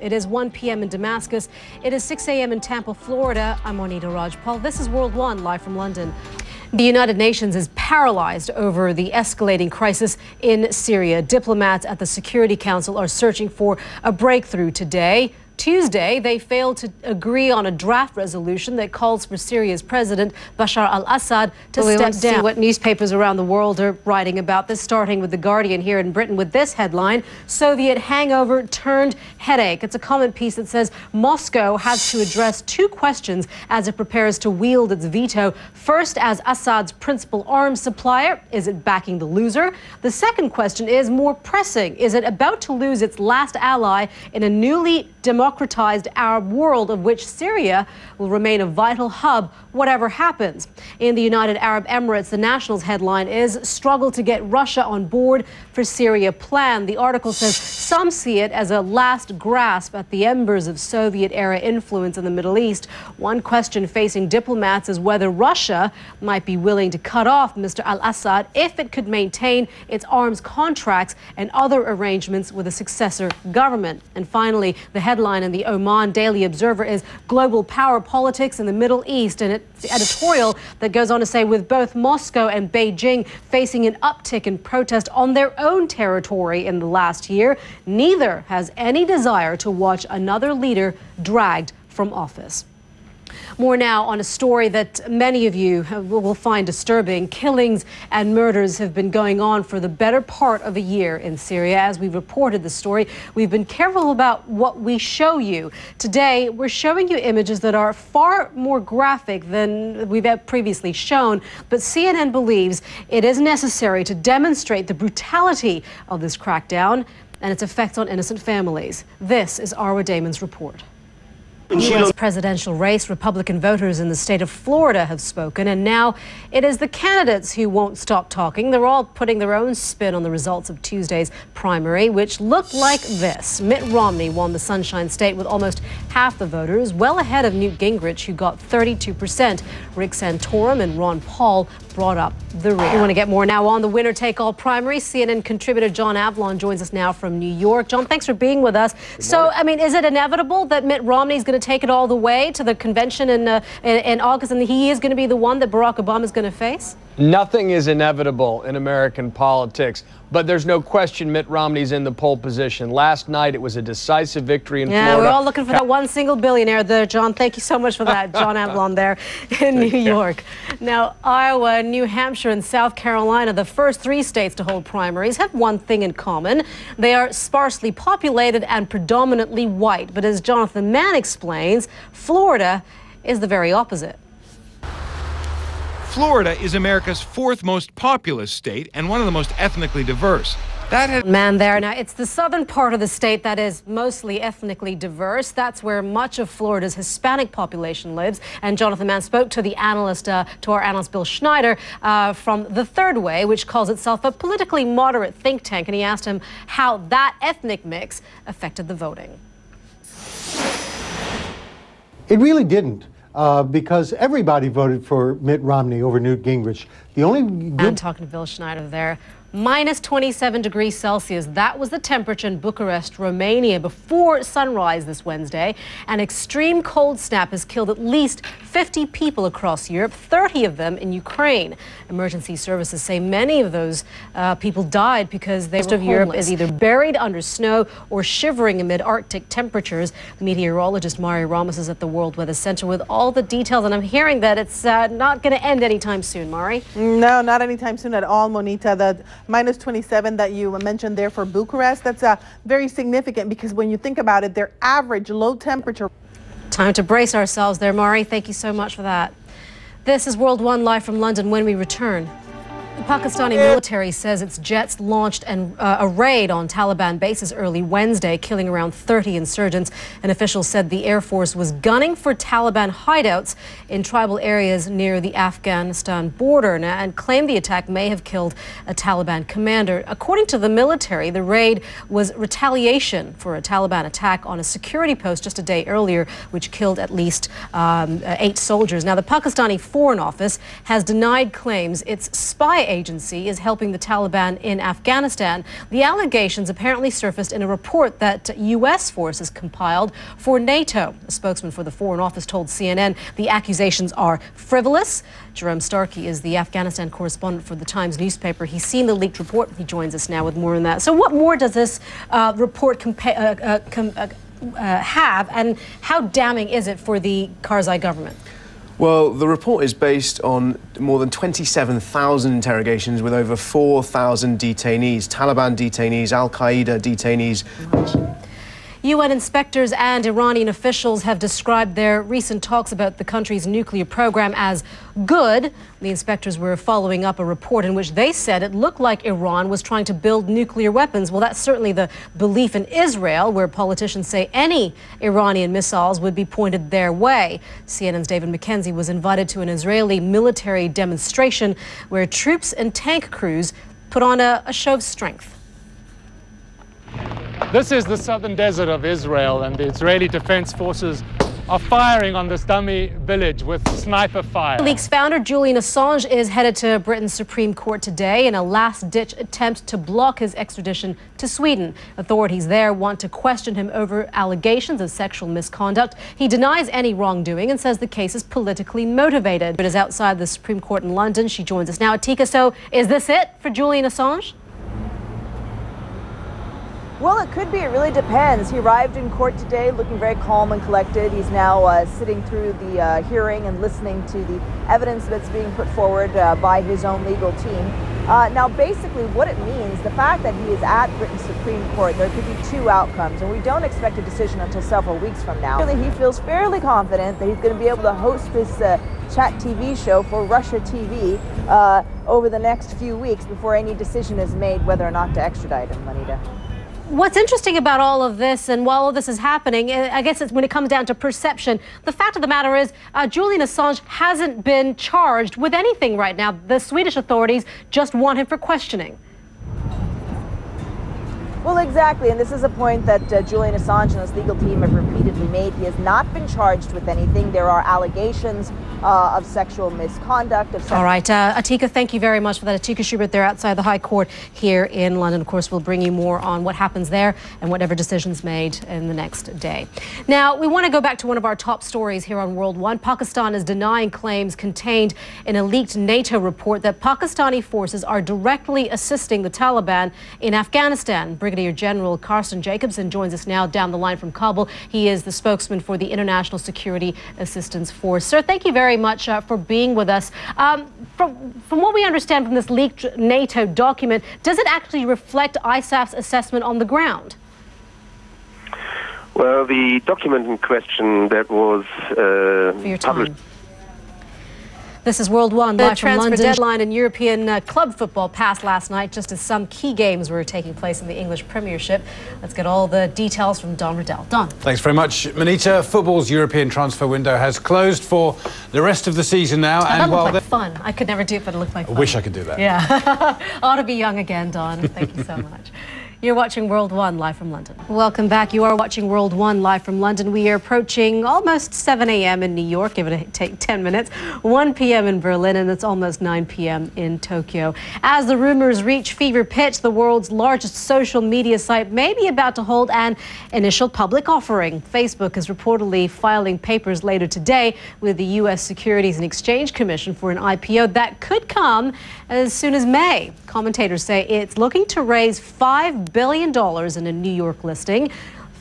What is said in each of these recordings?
It is 1 p.m. in Damascus. It is 6 a.m. in Tampa, Florida. I'm Monita Rajpal. This is World One, live from London. The United Nations is paralyzed over the escalating crisis in Syria. Diplomats at the Security Council are searching for a breakthrough today. Tuesday, they failed to agree on a draft resolution that calls for Syria's president, Bashar al Assad, to well, step down. See what newspapers around the world are writing about this, starting with The Guardian here in Britain with this headline Soviet hangover turned headache. It's a comment piece that says Moscow has to address two questions as it prepares to wield its veto. First, as Assad's principal arms supplier, is it backing the loser? The second question is more pressing. Is it about to lose its last ally in a newly democratic democratized Arab world of which Syria will remain a vital hub whatever happens. In the United Arab Emirates, the National's headline is Struggle to get Russia on board for Syria plan. The article says some see it as a last grasp at the embers of Soviet era influence in the Middle East. One question facing diplomats is whether Russia might be willing to cut off Mr. al Assad if it could maintain its arms contracts and other arrangements with a successor government. And finally, the headline in the Oman Daily Observer is Global Power Politics in the Middle East. And it's editorial that goes on to say with both Moscow and Beijing facing an uptick in protest on their own territory in the last year, neither has any desire to watch another leader dragged from office. More now on a story that many of you will find disturbing. Killings and murders have been going on for the better part of a year in Syria. As we reported the story, we've been careful about what we show you. Today, we're showing you images that are far more graphic than we've previously shown, but CNN believes it is necessary to demonstrate the brutality of this crackdown and its effects on innocent families. This is Arwa Damon's report. In the U.S. presidential race, Republican voters in the state of Florida have spoken, and now it is the candidates who won't stop talking. They're all putting their own spin on the results of Tuesday's primary, which looked like this. Mitt Romney won the Sunshine State with almost half the voters, well ahead of Newt Gingrich, who got 32 percent. Rick Santorum and Ron Paul brought up the rear. We want to get more now on the winner take all primary. CNN contributor John Avlon joins us now from New York. John, thanks for being with us. So, I mean, is it inevitable that Mitt Romney is going to take it all the way to the convention in, uh, in, in August and he is going to be the one that Barack Obama is going to face? Nothing is inevitable in American politics, but there's no question Mitt Romney's in the pole position. Last night, it was a decisive victory in yeah, Florida. we're all looking for that one single billionaire there, John. Thank you so much for that, John Avlon there in New York. Now, Iowa, New Hampshire, and South Carolina, the first three states to hold primaries, have one thing in common. They are sparsely populated and predominantly white. But as Jonathan Mann explains, Florida is the very opposite. Florida is America's fourth most populous state and one of the most ethnically diverse. That has man there. Now, it's the southern part of the state that is mostly ethnically diverse. That's where much of Florida's Hispanic population lives. And Jonathan Mann spoke to the analyst, uh, to our analyst Bill Schneider uh, from The Third Way, which calls itself a politically moderate think tank. And he asked him how that ethnic mix affected the voting. It really didn't uh, because everybody voted for Mitt Romney over Newt Gingrich. The only I'm talking to Bill Schneider there minus 27 degrees Celsius. That was the temperature in Bucharest, Romania before sunrise this Wednesday. An extreme cold snap has killed at least 50 people across Europe, 30 of them in Ukraine. Emergency services say many of those uh, people died because they most of homeless. Europe is either buried under snow or shivering amid Arctic temperatures. Meteorologist Mari Ramos is at the World Weather Center with all the details, and I'm hearing that it's uh, not going to end anytime soon, Mari. No, not anytime soon at all, Monita. The minus 27 that you mentioned there for Bucharest, that's uh, very significant because when you think about it, their average low temperature. Time to brace ourselves there, Mari. Thank you so much for that. This is World One Live from London when we return. The Pakistani military says its jets launched an, uh, a raid on Taliban bases early Wednesday, killing around 30 insurgents. An official said the Air Force was gunning for Taliban hideouts in tribal areas near the Afghanistan border and claimed the attack may have killed a Taliban commander. According to the military, the raid was retaliation for a Taliban attack on a security post just a day earlier, which killed at least um, eight soldiers. Now, the Pakistani Foreign Office has denied claims its spy agency is helping the Taliban in Afghanistan. The allegations apparently surfaced in a report that U.S. forces compiled for NATO. A spokesman for the Foreign Office told CNN the accusations are frivolous. Jerome Starkey is the Afghanistan correspondent for the Times newspaper. He's seen the leaked report. He joins us now with more on that. So, what more does this uh, report uh, uh, com- uh, uh, have, and how damning is it for the Karzai government? Well, the report is based on more than 27,000 interrogations with over 4,000 detainees, Taliban detainees, Al Qaeda detainees. UN inspectors and Iranian officials have described their recent talks about the country's nuclear program as good. The inspectors were following up a report in which they said it looked like Iran was trying to build nuclear weapons. Well, that's certainly the belief in Israel, where politicians say any Iranian missiles would be pointed their way. CNN's David McKenzie was invited to an Israeli military demonstration where troops and tank crews put on a, a show of strength. This is the southern desert of Israel, and the Israeli Defense Forces are firing on this dummy village with sniper fire. WikiLeaks founder Julian Assange is headed to Britain's Supreme Court today in a last ditch attempt to block his extradition to Sweden. Authorities there want to question him over allegations of sexual misconduct. He denies any wrongdoing and says the case is politically motivated. But is outside the Supreme Court in London. She joins us now. Atika, so is this it for Julian Assange? Well, it could be. It really depends. He arrived in court today looking very calm and collected. He's now uh, sitting through the uh, hearing and listening to the evidence that's being put forward uh, by his own legal team. Uh, now, basically, what it means, the fact that he is at Britain's Supreme Court, there could be two outcomes, and we don't expect a decision until several weeks from now. Really, he feels fairly confident that he's going to be able to host this uh, chat TV show for Russia TV uh, over the next few weeks before any decision is made whether or not to extradite him, Monita. What's interesting about all of this, and while all this is happening, I guess it's when it comes down to perception. The fact of the matter is, uh, Julian Assange hasn't been charged with anything right now. The Swedish authorities just want him for questioning. Well, exactly, and this is a point that uh, Julian Assange and his legal team have repeatedly made. He has not been charged with anything. There are allegations uh, of sexual misconduct. Of All right, uh, Atika, thank you very much for that. Atika Shubert there outside the High Court here in London. Of course, we'll bring you more on what happens there and whatever decisions made in the next day. Now, we want to go back to one of our top stories here on World One. Pakistan is denying claims contained in a leaked NATO report that Pakistani forces are directly assisting the Taliban in Afghanistan. Brigadier General Carsten Jacobson joins us now down the line from Kabul. He is the spokesman for the International Security Assistance Force. Sir, thank you very much uh, for being with us. Um, from, from what we understand from this leaked NATO document, does it actually reflect ISAF's assessment on the ground? Well, the document in question that was uh, published this is World One, live from London. deadline in European uh, club football passed last night just as some key games were taking place in the English Premiership. Let's get all the details from Don Riddell. Don. Thanks very much, Monita. Football's European transfer window has closed for the rest of the season now. Oh, and while like fun. I could never do it, but it looked like I wish I could do that. Yeah. Ought to be young again, Don. Thank you so much. You're watching World One live from London. Welcome back. You are watching World One live from London. We are approaching almost 7 a.m. in New York. Give it take 10 minutes. 1 p.m. in Berlin, and it's almost 9 p.m. in Tokyo. As the rumors reach fever pitch, the world's largest social media site may be about to hold an initial public offering. Facebook is reportedly filing papers later today with the U.S. Securities and Exchange Commission for an IPO that could come as soon as May. Commentators say it's looking to raise $5 billion dollars in a New York listing.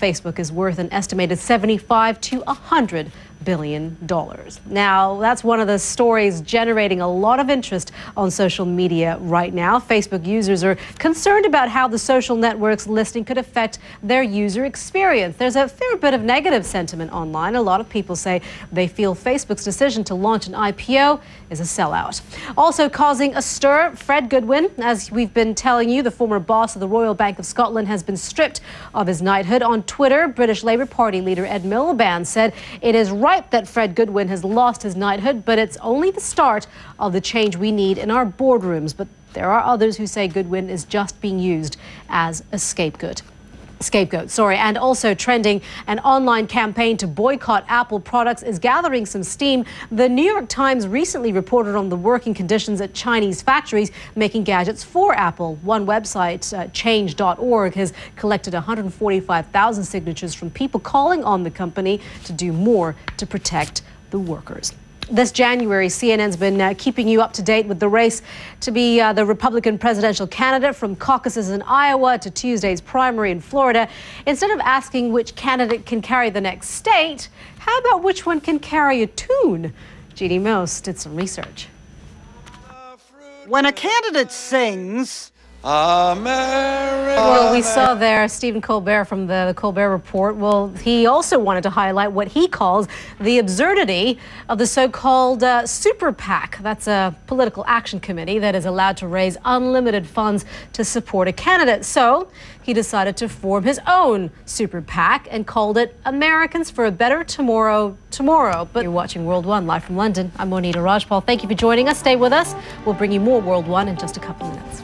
Facebook is worth an estimated 75 to 100 billion dollars. Now, that's one of the stories generating a lot of interest on social media right now. Facebook users are concerned about how the social network's listing could affect their user experience. There's a fair bit of negative sentiment online. A lot of people say they feel Facebook's decision to launch an IPO is a sellout. Also causing a stir, Fred Goodwin, as we've been telling you, the former boss of the Royal Bank of Scotland has been stripped of his knighthood. On Twitter, British Labour Party leader Ed Miliband said it is right right that Fred Goodwin has lost his knighthood, but it's only the start of the change we need in our boardrooms. But there are others who say Goodwin is just being used as a scapegoat. Scapegoat, sorry, and also trending an online campaign to boycott Apple products is gathering some steam. The New York Times recently reported on the working conditions at Chinese factories making gadgets for Apple. One website, uh, change.org, has collected 145,000 signatures from people calling on the company to do more to protect the workers. This January, CNN's been uh, keeping you up to date with the race to be uh, the Republican presidential candidate from caucuses in Iowa to Tuesday's primary in Florida. Instead of asking which candidate can carry the next state, how about which one can carry a tune? Jeanne Moos did some research. When a candidate sings, America. Well, we saw there Stephen Colbert from the, the, Colbert Report. Well, he also wanted to highlight what he calls the absurdity of the so-called uh, super PAC. That's a political action committee that is allowed to raise unlimited funds to support a candidate. So he decided to form his own super PAC and called it Americans for a Better Tomorrow Tomorrow. But you're watching World One live from London. I'm Monita Rajpal. Thank you for joining us. Stay with us. We'll bring you more World One in just a couple minutes.